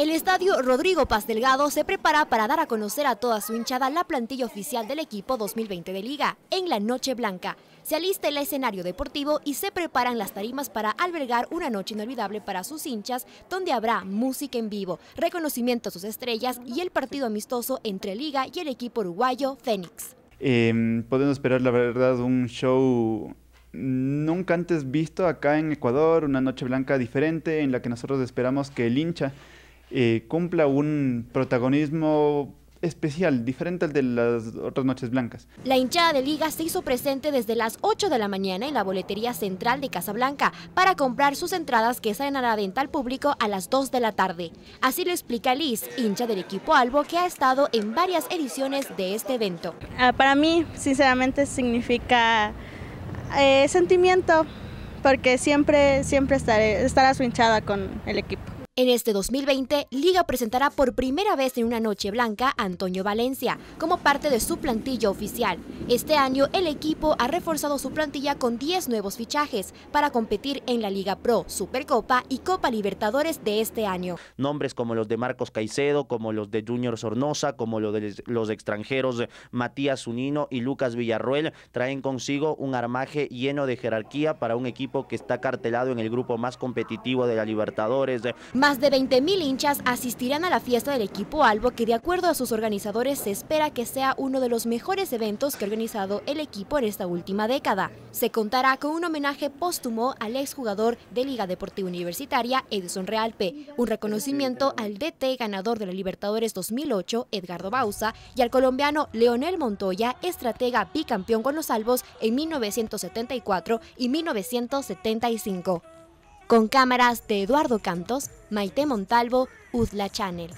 El estadio Rodrigo Paz Delgado se prepara para dar a conocer a toda su hinchada la plantilla oficial del equipo 2020 de Liga, en la Noche Blanca. Se alista el escenario deportivo y se preparan las tarimas para albergar una noche inolvidable para sus hinchas, donde habrá música en vivo, reconocimiento a sus estrellas y el partido amistoso entre Liga y el equipo uruguayo Fénix. Eh, podemos esperar, la verdad, un show nunca antes visto acá en Ecuador, una noche blanca diferente en la que nosotros esperamos que el hincha eh, cumpla un protagonismo especial, diferente al de las otras noches blancas. La hinchada de Liga se hizo presente desde las 8 de la mañana en la boletería central de Casablanca para comprar sus entradas que salen a la venta al público a las 2 de la tarde. Así lo explica Liz, hincha del equipo Albo que ha estado en varias ediciones de este evento. Ah, para mí, sinceramente, significa eh, sentimiento porque siempre, siempre estaré, estará su hinchada con el equipo. En este 2020, Liga presentará por primera vez en una noche blanca a Antonio Valencia, como parte de su plantilla oficial. Este año, el equipo ha reforzado su plantilla con 10 nuevos fichajes para competir en la Liga Pro, Supercopa y Copa Libertadores de este año. Nombres como los de Marcos Caicedo, como los de Junior Sornosa, como los de los extranjeros Matías Zunino y Lucas Villarruel, traen consigo un armaje lleno de jerarquía para un equipo que está cartelado en el grupo más competitivo de la Libertadores. Más de 20.000 hinchas asistirán a la fiesta del equipo Albo, que de acuerdo a sus organizadores se espera que sea uno de los mejores eventos que ha organizado el equipo en esta última década. Se contará con un homenaje póstumo al exjugador de Liga Deportiva Universitaria, Edison Realpe, un reconocimiento al DT ganador de la Libertadores 2008, Edgardo Bauza, y al colombiano Leonel Montoya, estratega bicampeón con los Albos en 1974 y 1975 con cámaras de Eduardo Cantos, Maite Montalvo, Uzla Channel.